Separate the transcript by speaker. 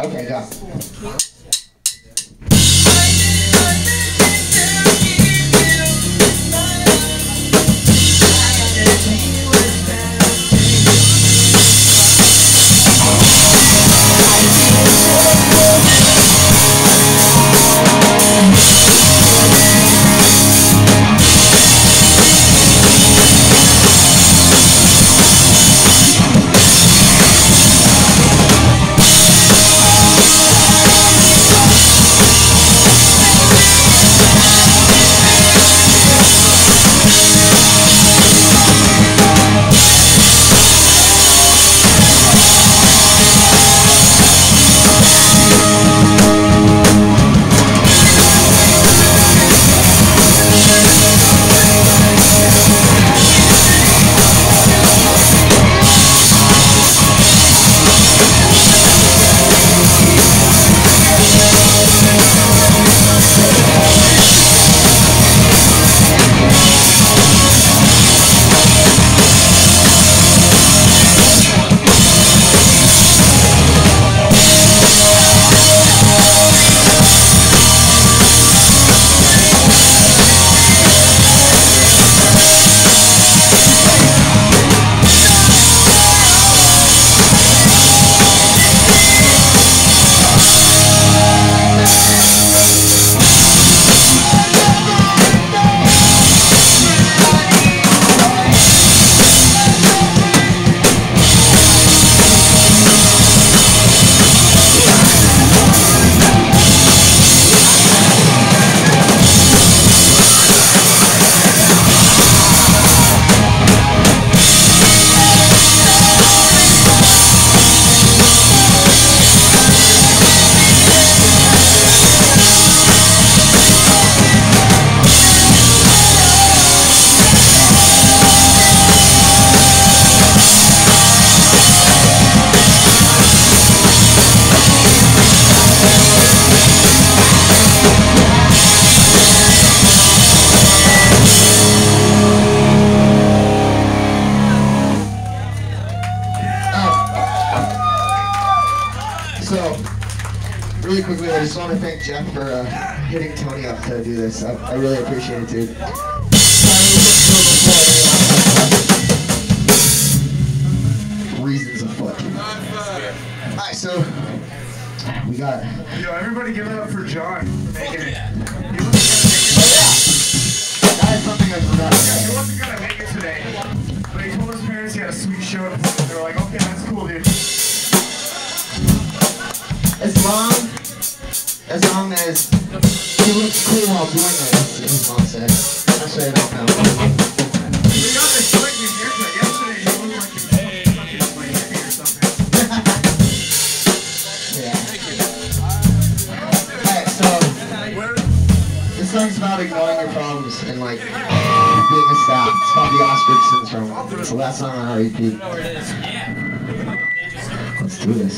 Speaker 1: okay, done. Quickly, I just want to thank Jeff for uh, hitting Tony up to do this. I, I really appreciate it, dude. Reasons afoot. Alright, so we got.
Speaker 2: Yo, everybody give it up for John for making it. He
Speaker 1: I had something I forgot.
Speaker 2: he wasn't gonna make it today, but he told his parents he had a sweet show. They were like, okay, that's cool, dude.
Speaker 1: As long as long as he looks cool while doing it, his mom said. Actually, I don't know.
Speaker 2: We got this new haircut yesterday. He looked like was fucking like hippie or something.
Speaker 1: Yeah. Alright, so this song's about ignoring your problems and like being a staff. It's called the ostrich syndrome. It's the last song on our EP. Let's do this.